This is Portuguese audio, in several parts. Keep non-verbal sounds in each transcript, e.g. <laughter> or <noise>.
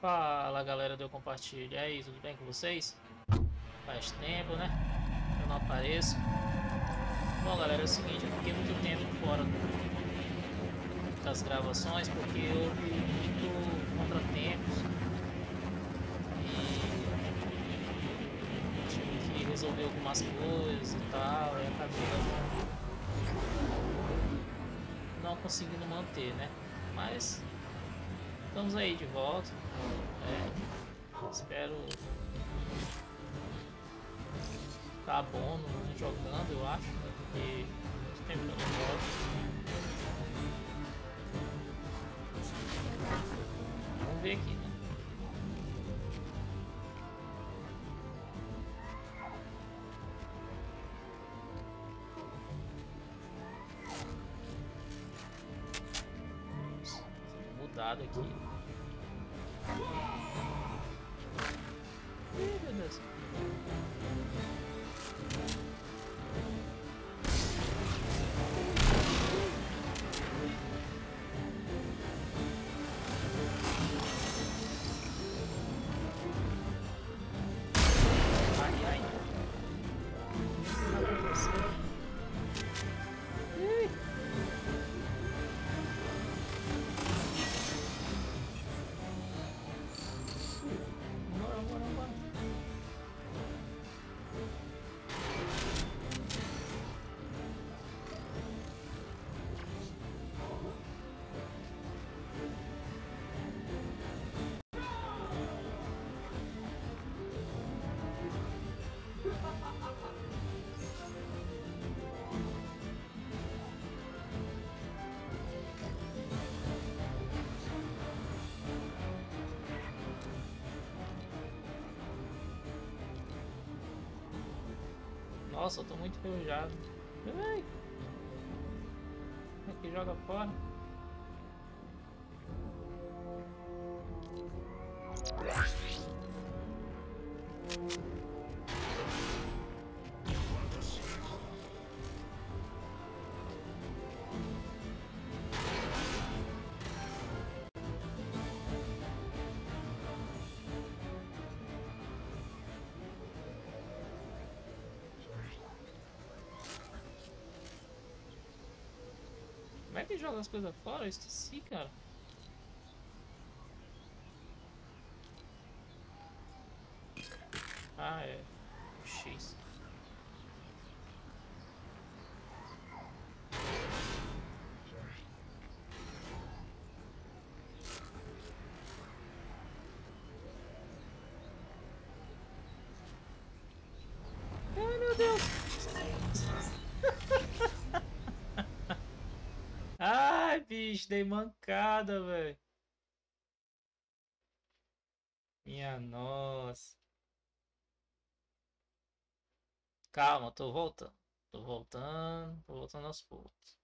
Fala galera do Compartilha, e aí, tudo bem com vocês? Faz tempo, né? Eu não apareço. Bom galera, é o seguinte, eu fiquei muito tempo fora das gravações porque houve muito contratempos e tive que resolver algumas coisas e tal, e acabei não conseguindo manter, né? Mas estamos aí de volta. É, espero tá bom no, jogando, eu acho, né? porque muito tempo eu não jogo. Vamos ver aqui, Nossa, eu tô muito enferrujado. Ai. Aqui joga fora. Como é que joga as coisas fora? Eu esqueci, cara. Ah, é. O X. Ai, meu Deus. bicho, dei mancada, velho. Minha nossa. Calma, tô voltando. Tô voltando, tô voltando aos poucos.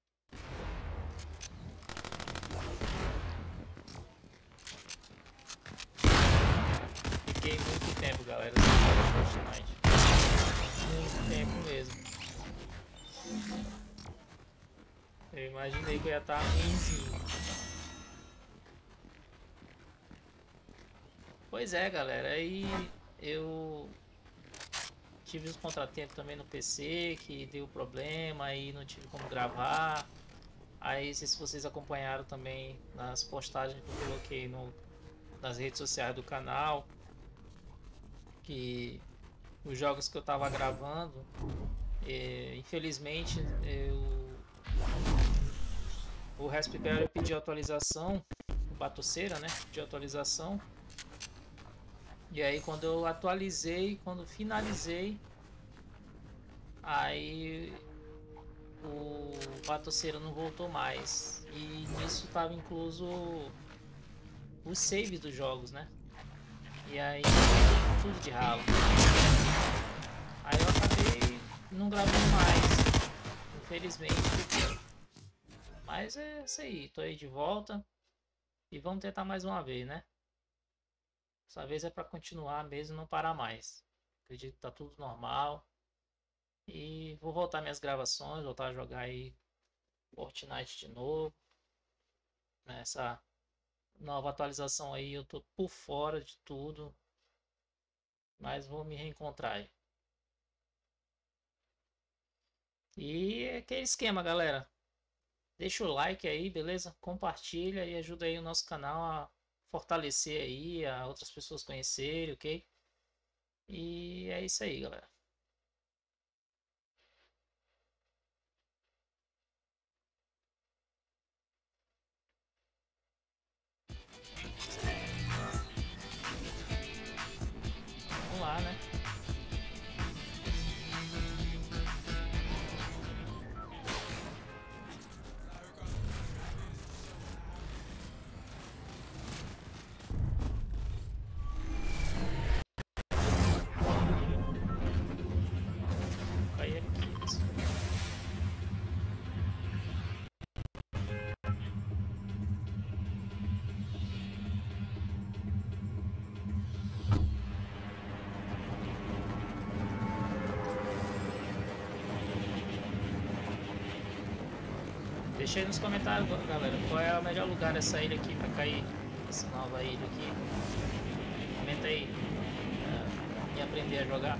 Fiquei muito tempo, galera. Muito tempo mesmo. Eu imaginei que eu ia estar ruimzinho. Pois é, galera. Aí eu tive uns contratempos também no PC que deu problema, aí não tive como gravar. Aí, se vocês acompanharam também nas postagens que eu coloquei no, nas redes sociais do canal, que os jogos que eu estava gravando, eh, infelizmente eu o Raspberry pediu atualização, o Batoceira, né? Pediu atualização. E aí quando eu atualizei, quando finalizei, aí o Batoceira não voltou mais. E nisso estava incluso os saves dos jogos, né? E aí tudo de ralo. Aí eu acabei não gravando mais. Infelizmente, mas é isso aí, tô aí de volta. E vamos tentar mais uma vez, né? Dessa vez é para continuar mesmo, não parar mais. Acredito que tá tudo normal. E vou voltar minhas gravações, voltar a jogar aí Fortnite de novo. Nessa nova atualização aí, eu tô por fora de tudo. Mas vou me reencontrar aí. E é aquele esquema, galera. Deixa o like aí, beleza? Compartilha e ajuda aí o nosso canal a fortalecer aí, a outras pessoas conhecerem, ok? E é isso aí, galera. Deixa aí nos comentários, galera, qual é o melhor lugar dessa ilha aqui pra cair, essa nova ilha aqui. Comenta aí, uh, e aprender a jogar.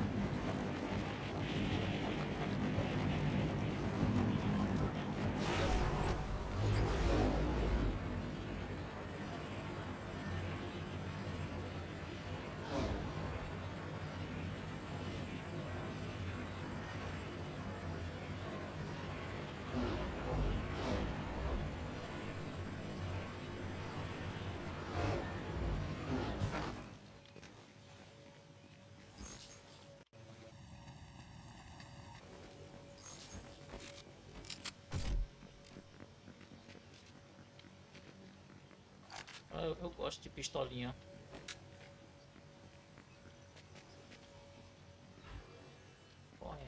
Eu, eu gosto de pistolinha. Corre.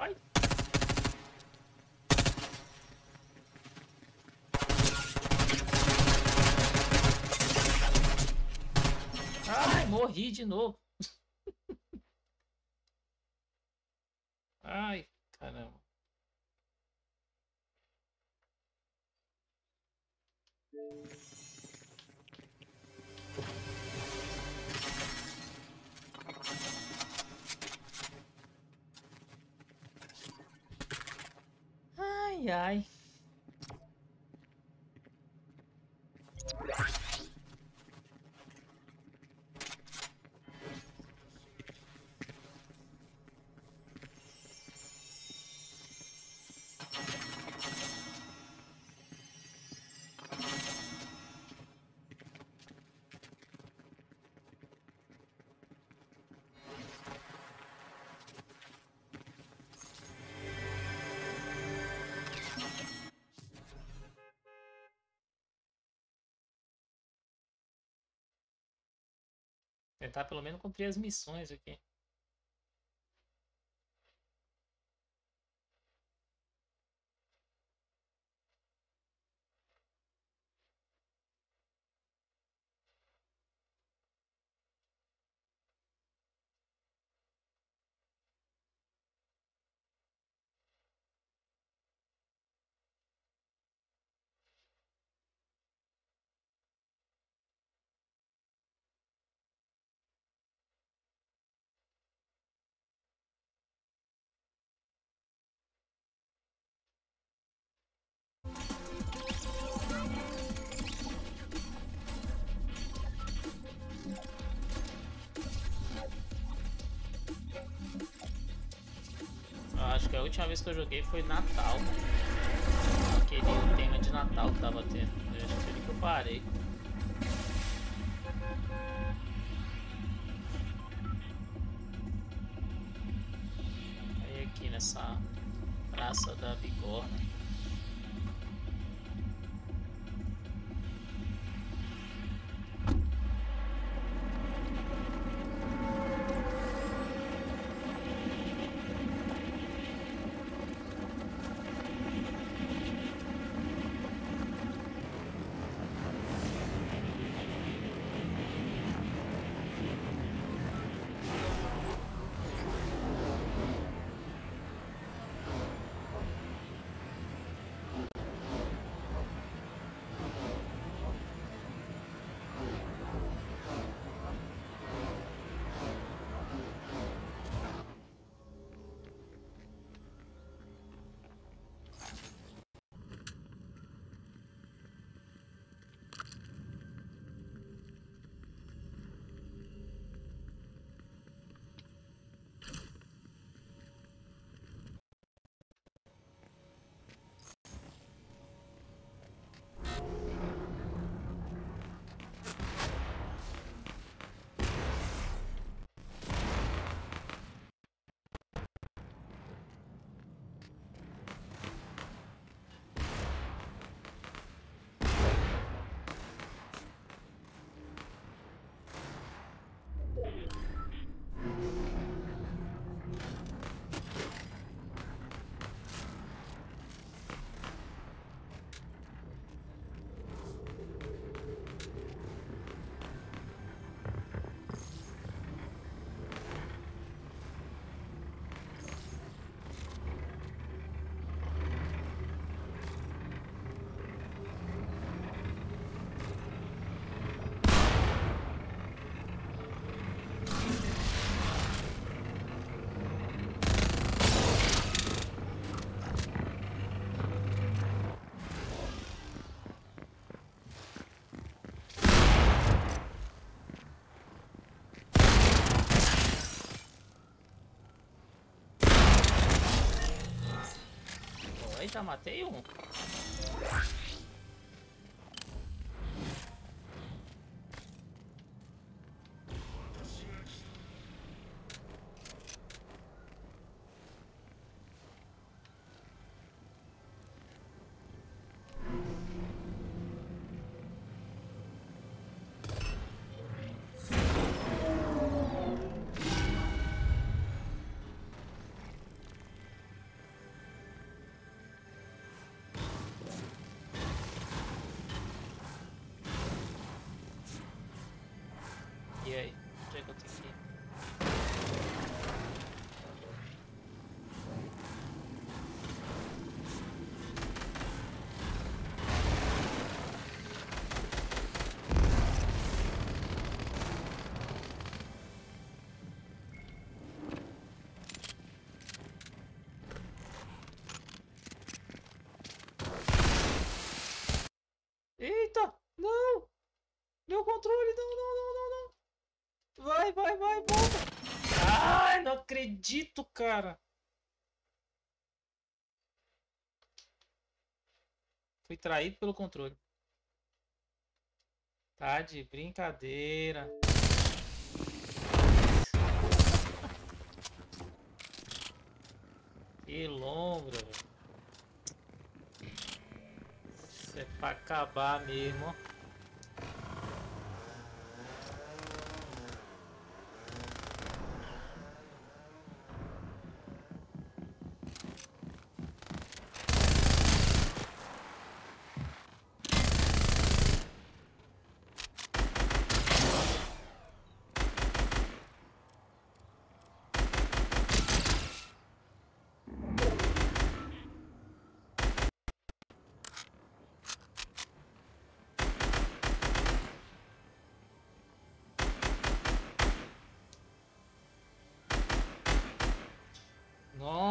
Ai. Ai, morri de novo. Tentar pelo menos cumprir as missões aqui. Última vez que eu joguei foi Natal. Aquele tema de Natal que tava tendo. Eu acho que foi ali que eu parei. Já matei um. Controle! Não, não, não, não, não! Vai, vai, vai, volta! Ai, não acredito, cara! Fui traído pelo controle. Tá de brincadeira. Que lombra, velho. Isso é pra acabar mesmo, ó.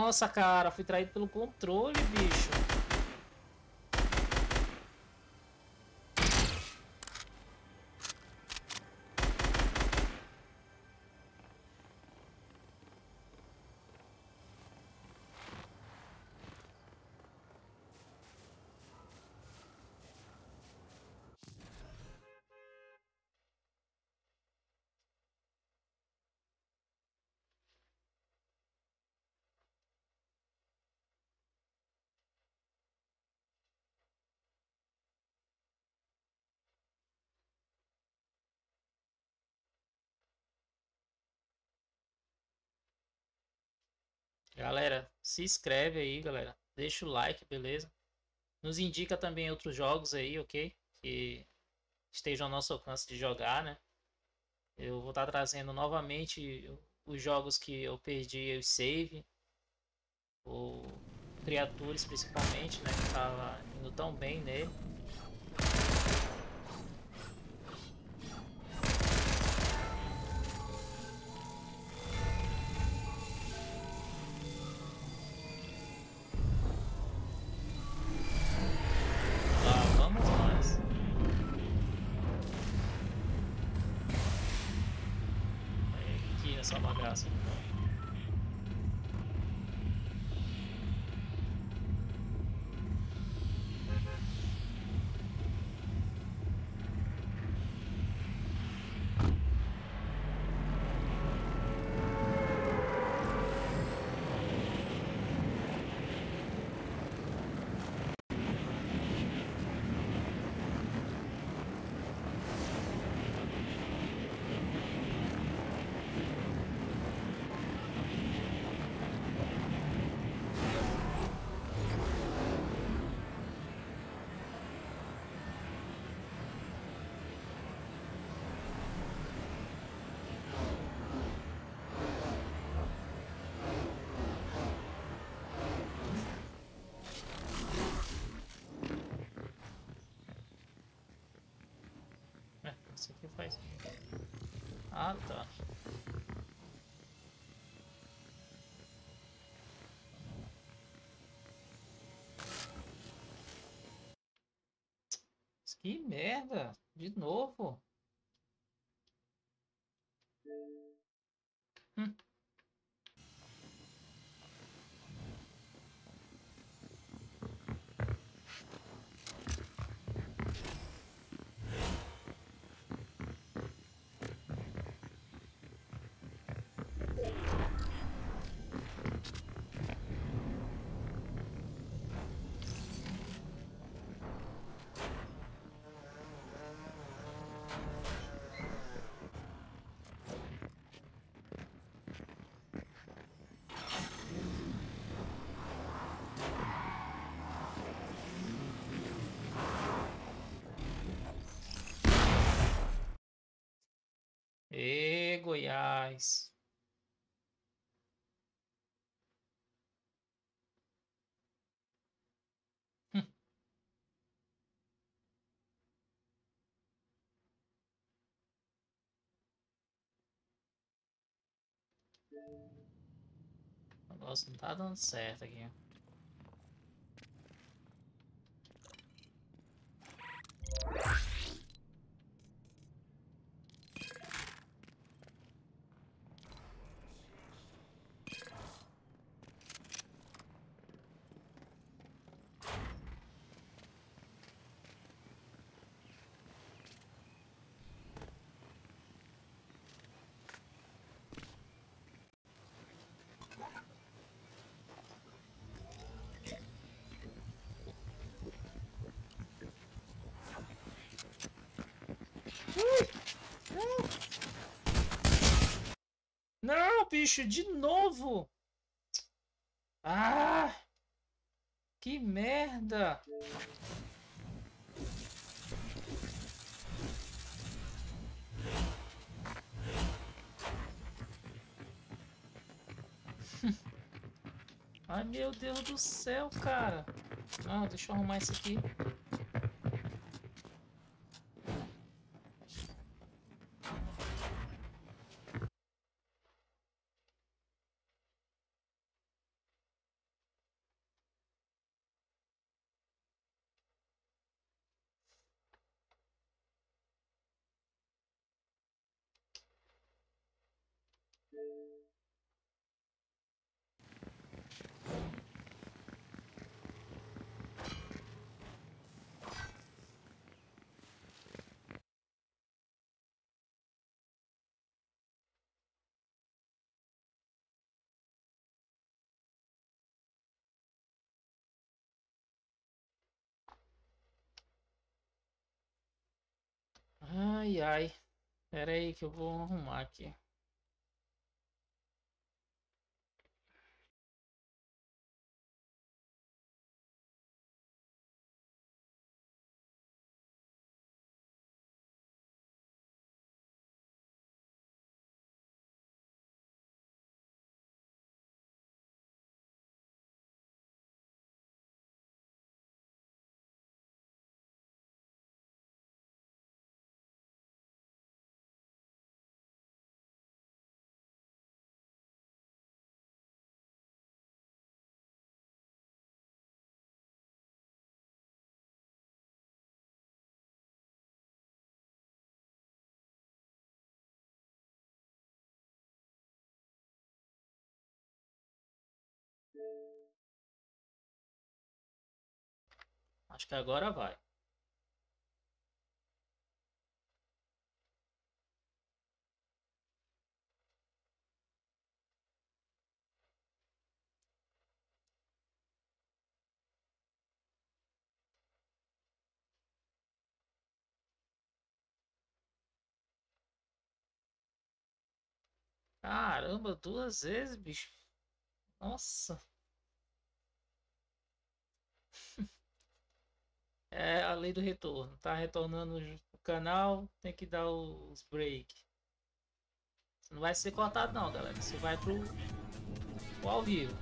Nossa, cara, fui traído pelo controle, bicho. Galera, se inscreve aí, galera. Deixa o like, beleza? Nos indica também outros jogos aí, ok? Que estejam ao nosso alcance de jogar, né? Eu vou estar trazendo novamente os jogos que eu perdi o save. O Criaturas principalmente, né? Que tava indo tão bem nele. Ah, tá. Que merda! De novo? Hum. E Goiás. <laughs> O negócio não tá dando certo aqui. Não, bicho, de novo! Ah! Que merda! <laughs> Ai, meu Deus do céu, cara. Ah, deixa eu arrumar isso aqui. Ai, ai. Pera aí que eu vou arrumar aqui. Acho que agora vai. Caramba, duas vezes, bicho. Nossa. É a lei do retorno. Tá retornando o canal, tem que dar os break. Não vai ser cortado não, galera. Você vai pro, pro ao vivo.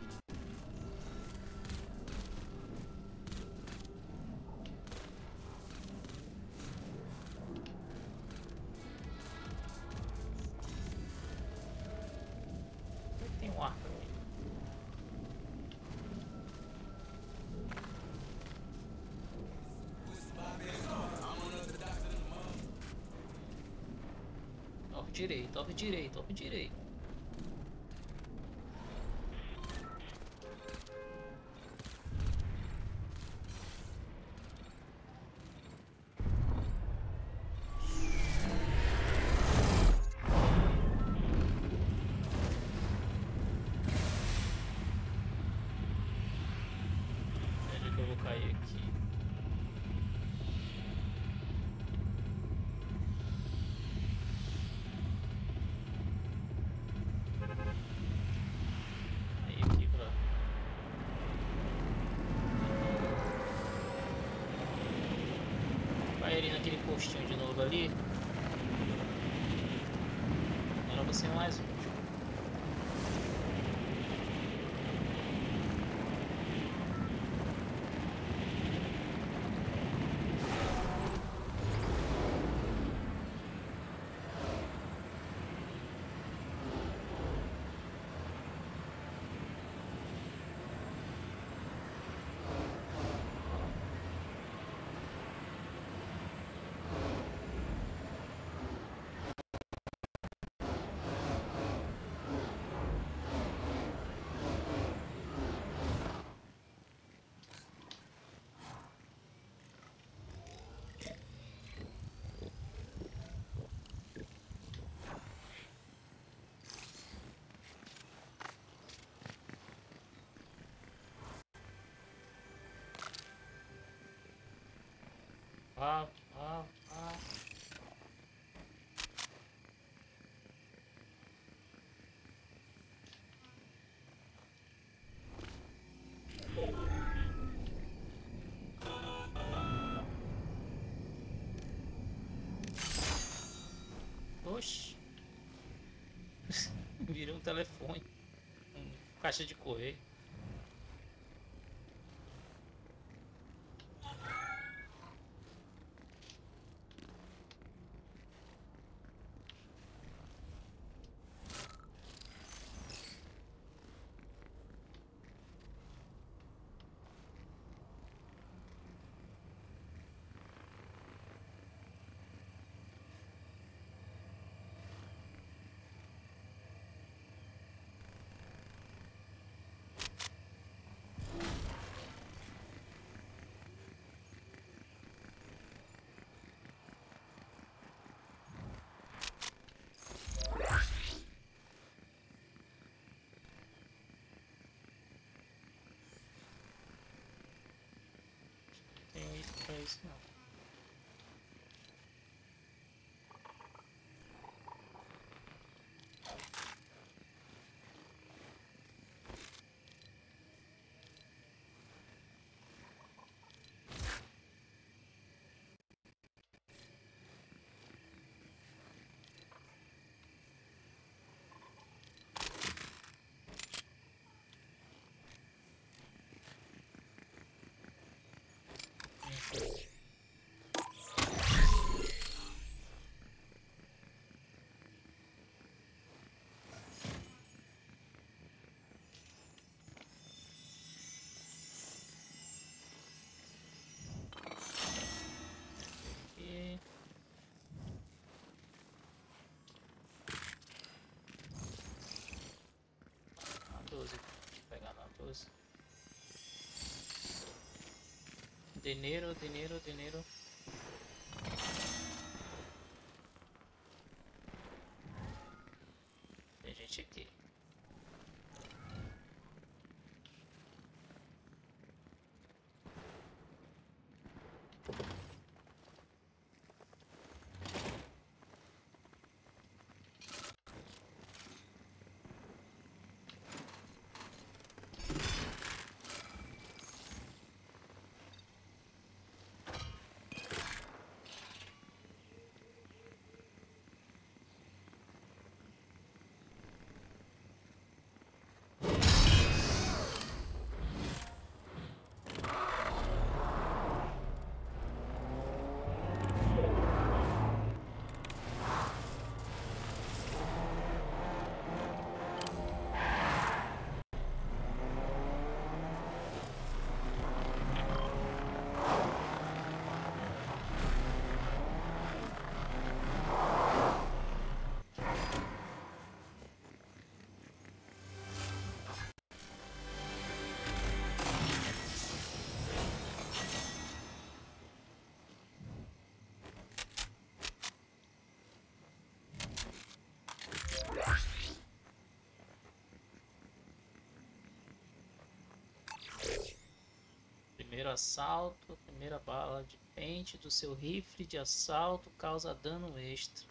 Direito, top direito, top direito. ele naquele postinho de novo ali. Era você mais um. Ah, ah, ah. Oxi. <laughs> Virou um telefone. Um caixa de correio. Pra isso não. Dinheiro, assalto, a primeira bala de pente do seu rifle de assalto causa dano extra.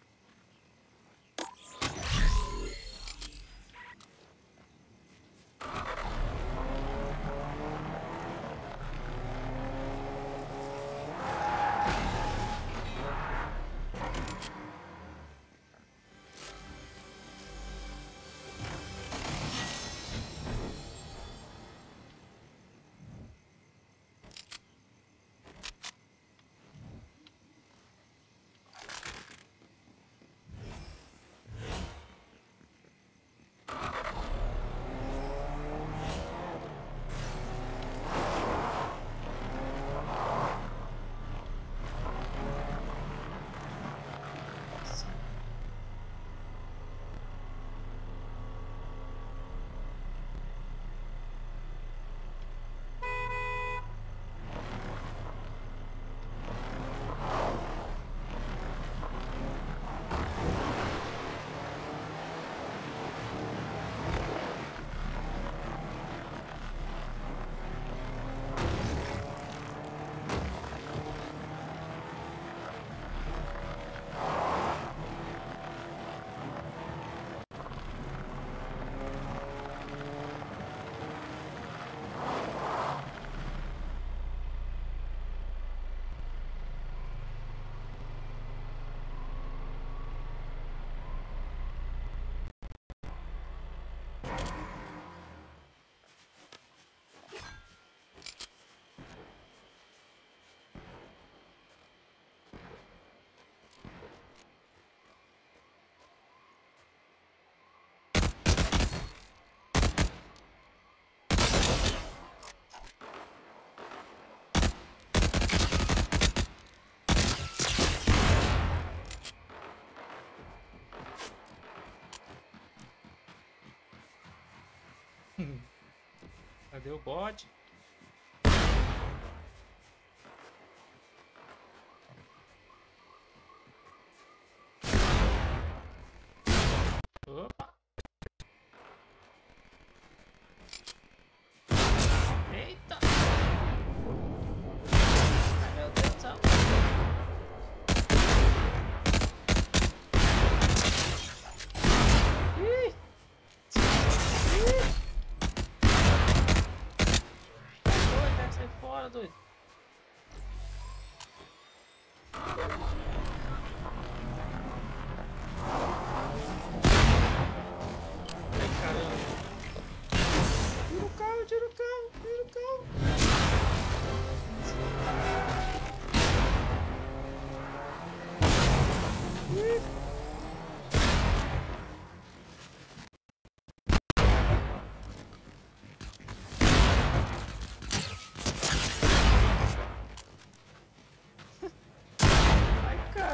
Cadê o bode?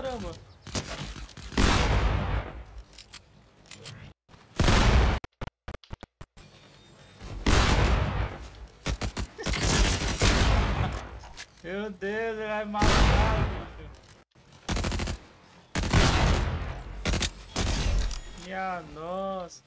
caramba. Meu Deus, ele vai matar. Minha nossa.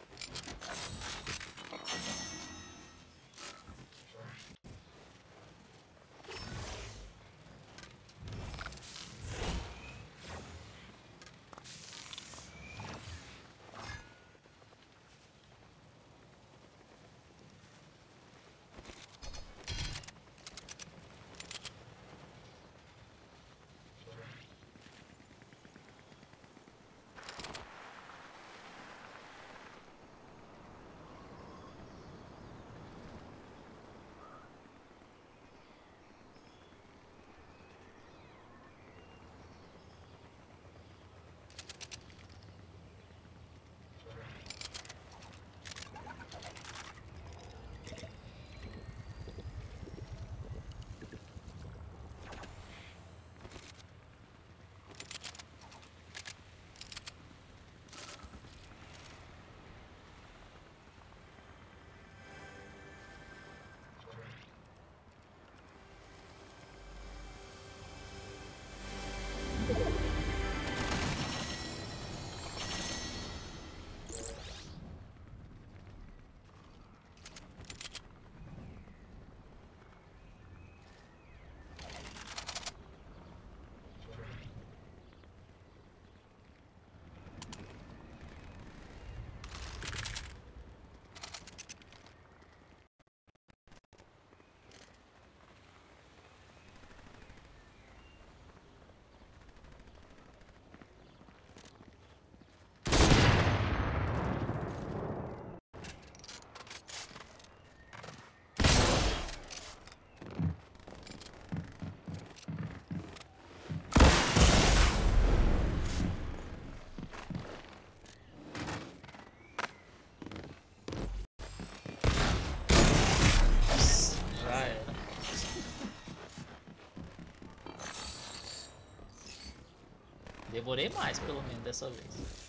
Demorei mais, pelo menos, dessa vez.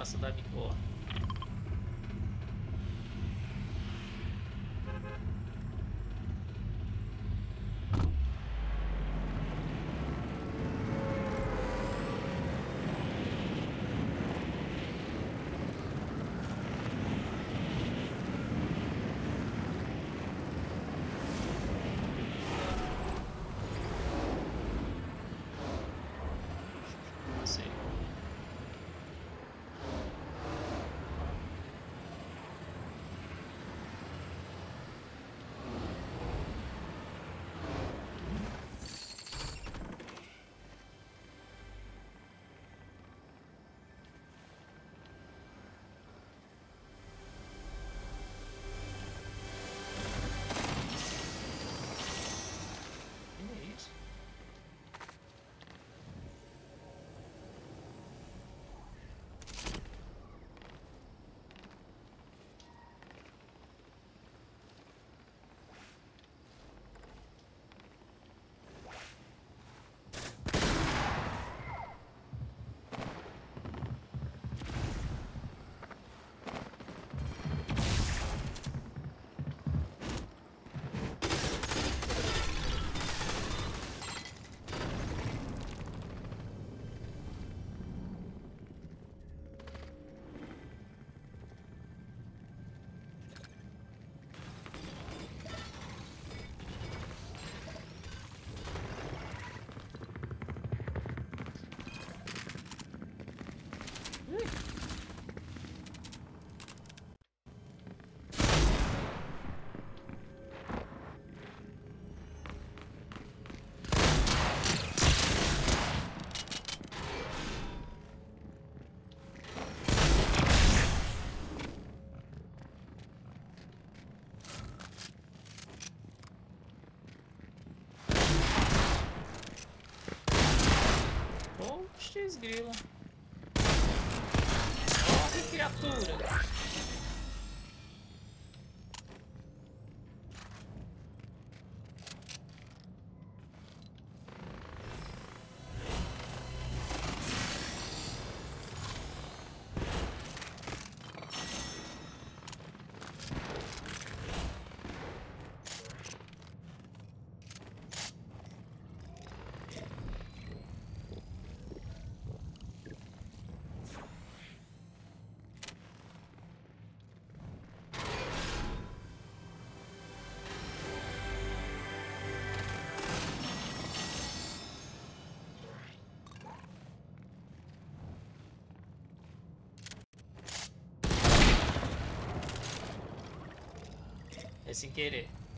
Praça da Nicola. Grilo. Morre, criatura! É sem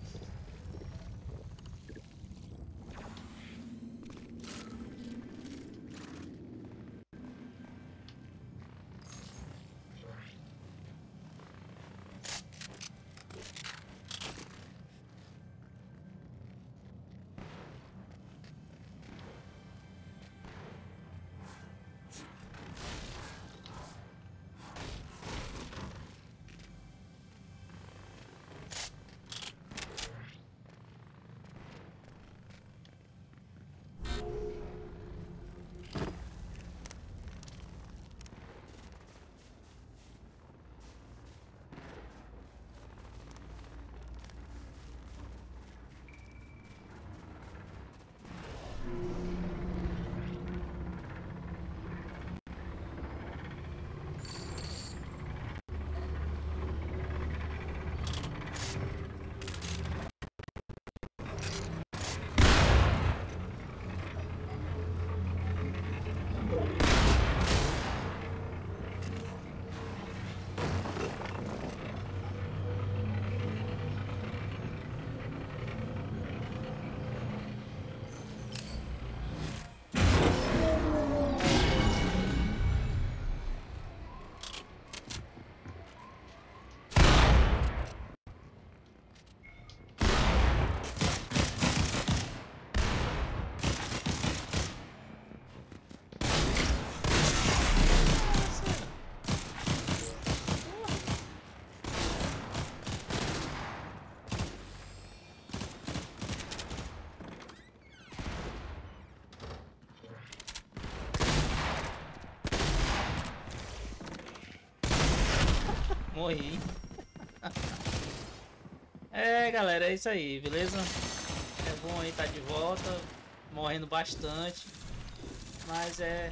querer. Morri. é, galera, é isso aí, beleza? É bom aí estar tá de volta, morrendo bastante, mas é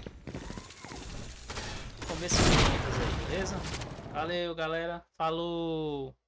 começo de aí, beleza? Valeu, galera. Falou!